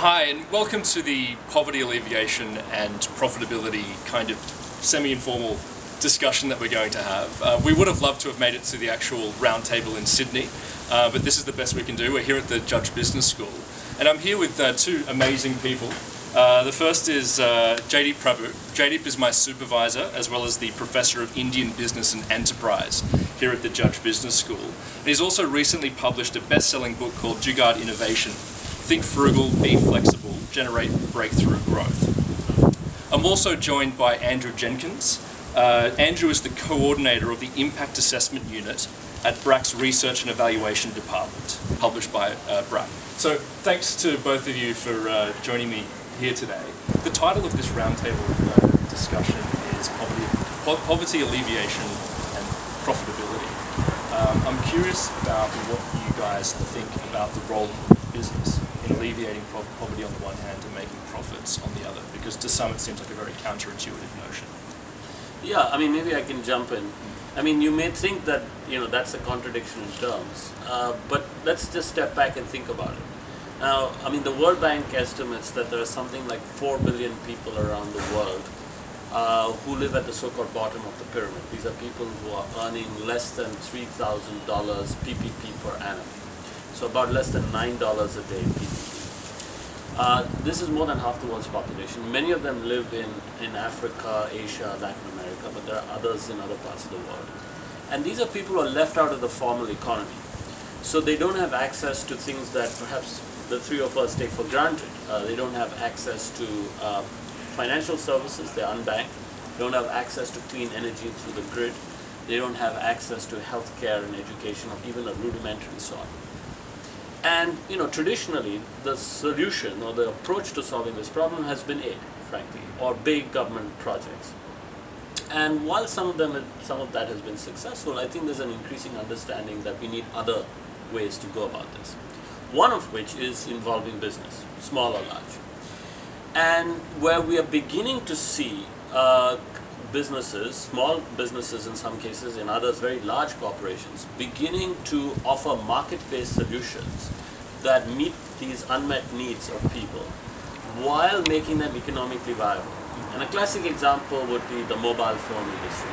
Hi, and welcome to the poverty alleviation and profitability kind of semi-informal discussion that we're going to have. Uh, we would have loved to have made it to the actual roundtable in Sydney, uh, but this is the best we can do. We're here at the Judge Business School, and I'm here with uh, two amazing people. Uh, the first is uh, Jaideep Prabhu. Jaideep is my supervisor as well as the Professor of Indian Business and Enterprise here at the Judge Business School. And he's also recently published a best-selling book called Jugaad Innovation, Think Frugal, Be Flexible, Generate Breakthrough Growth. I'm also joined by Andrew Jenkins. Uh, Andrew is the coordinator of the Impact Assessment Unit at BRAC's Research and Evaluation Department, published by uh, BRAC. So thanks to both of you for uh, joining me here today. The title of this roundtable uh, discussion is poverty, po poverty alleviation and profitability. Um, I'm curious about what you guys think about the role business in alleviating poverty on the one hand and making profits on the other, because to some it seems like a very counterintuitive notion. Yeah, I mean, maybe I can jump in. I mean, you may think that, you know, that's a contradiction in terms, uh, but let's just step back and think about it. Now, I mean, the World Bank estimates that there are something like 4 billion people around the world uh, who live at the so-called bottom of the pyramid. These are people who are earning less than $3,000 PPP per annum. So about less than $9 a day. Uh, this is more than half the world's population. Many of them live in, in Africa, Asia, Latin America, but there are others in other parts of the world. And these are people who are left out of the formal economy. So they don't have access to things that perhaps the three of us take for granted. Uh, they don't have access to uh, financial services, they're unbanked. They don't have access to clean energy through the grid. They don't have access to healthcare and education of even a rudimentary sort. And you know, traditionally, the solution or the approach to solving this problem has been aid, frankly, or big government projects. And while some of them, some of that has been successful, I think there's an increasing understanding that we need other ways to go about this one of which is involving business, small or large. And where we are beginning to see uh, businesses, small businesses in some cases, in others very large corporations, beginning to offer market-based solutions that meet these unmet needs of people while making them economically viable. And a classic example would be the mobile phone industry.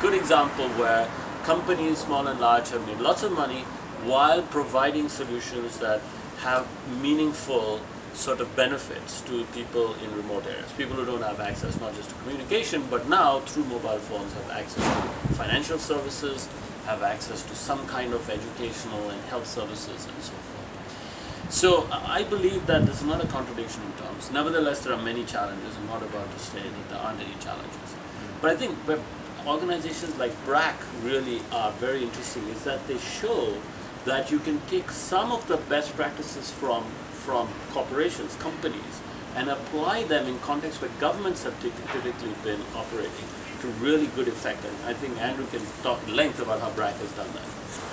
Good example where companies, small and large, have made lots of money while providing solutions that have meaningful sort of benefits to people in remote areas. People who don't have access not just to communication, but now through mobile phones have access to financial services, have access to some kind of educational and health services and so forth. So I believe that this is not a contradiction in terms. Nevertheless, there are many challenges. I'm not about to say that there aren't any challenges. But I think where organizations like BRAC really are very interesting is that they show that you can take some of the best practices from, from corporations, companies, and apply them in contexts where governments have typically been operating to really good effect. And I think Andrew can talk length about how BRAC has done that.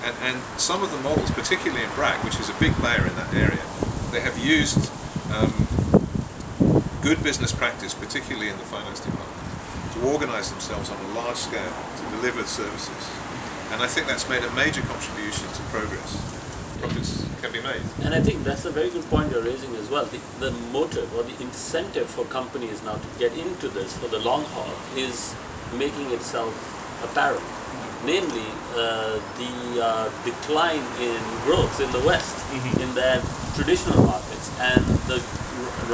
And, and some of the models, particularly in BRAC, which is a big player in that area, they have used um, good business practice, particularly in the finance department, to organize themselves on a large scale to deliver services and I think that's made a major contribution to progress. Profits can be made. And I think that's a very good point you're raising as well. The, the motive or the incentive for companies now to get into this for the long haul is making itself apparent. Namely, uh, the uh, decline in growth in the West, mm -hmm. in their traditional markets, and the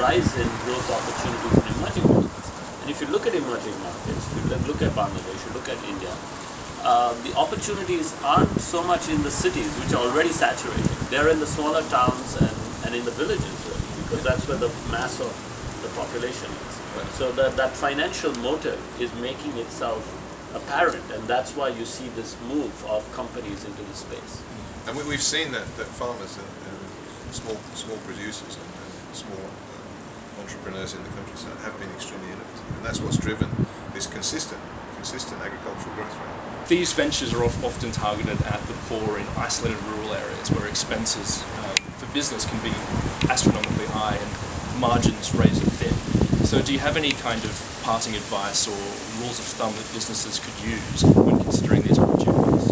rise in growth opportunities in emerging markets. And if you look at emerging markets, if you look at Bangladesh, you look at India, uh, the opportunities aren't so much in the cities, which are already saturated. They're in the smaller towns and, and in the villages, really, because that's where the mass of the population is. So that, that financial motive is making itself apparent, and that's why you see this move of companies into the space. And we, have seen that, that farmers and, and, small small producers and, and small uh, entrepreneurs in the countryside have been extremely innovative, and that's what's driven this consistent, consistent agricultural growth rate. These ventures are often targeted at the poor in isolated rural areas where expenses um, for business can be astronomically high and margins razor thin. So do you have any kind of parting advice or rules of thumb that businesses could use when considering these opportunities?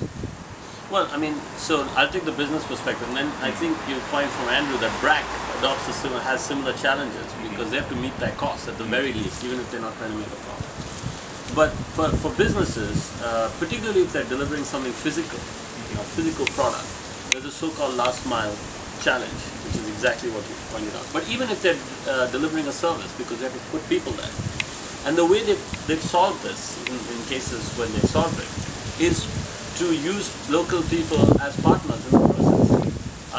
Well, I mean, so I'll take the business perspective, and then I think you'll find from Andrew that BRAC adopts a similar, has similar challenges because they have to meet their costs at the very least, even if they're not trying to make a profit. But for, for businesses, uh, particularly if they're delivering something physical, a physical product, there's a so-called last mile challenge, which is exactly what you pointed out. But even if they're uh, delivering a service, because they have to put people there, and the way they've, they've solved this in, in cases when they solve it is to use local people as partners.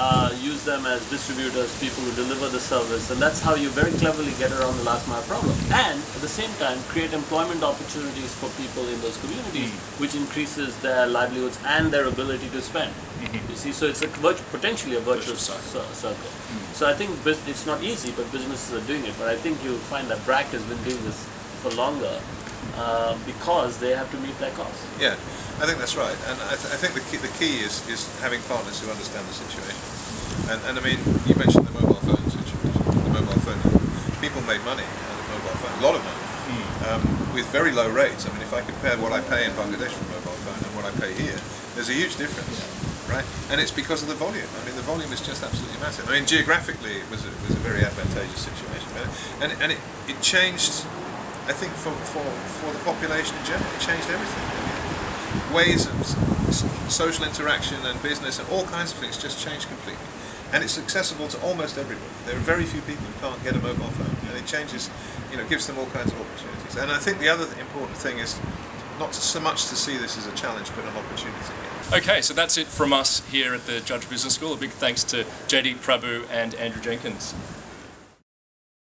Uh, use them as distributors, people who deliver the service, and that's how you very cleverly get around the last mile problem. And at the same time, create employment opportunities for people in those communities, hmm. which increases their livelihoods and their ability to spend. Hmm. You see, so it's a virtu- potentially a virtuous Virtuous cir- circle. Hmm. So I think bus- it's not easy, but businesses are doing it. But I think you'll find that BRAC has been doing this for longer uh, because they have to meet their costs. Yeah, I think that's right, and I, th- I think the key, the key is, is having partners who understand the situation. And, and I mean, you mentioned the mobile phone situation. The mobile phone, people made money out of mobile phone, a lot of money, um, with very low rates. I mean, if I compare what I pay in Bangladesh for a mobile phone and what I pay here, there's a huge difference, right? And it's because of the volume. I mean, the volume is just absolutely massive. I mean, geographically, it was a, it was a very advantageous situation, and and it, it changed. I think for, for, for the population in general, it changed everything. Ways of social interaction and business and all kinds of things just changed completely. And it's accessible to almost everybody. There are very few people who can't get a mobile phone, and it changes, you know, gives them all kinds of opportunities. And I think the other important thing is not so much to see this as a challenge, but an opportunity. Okay, so that's it from us here at the Judge Business School. A big thanks to JD Prabhu and Andrew Jenkins.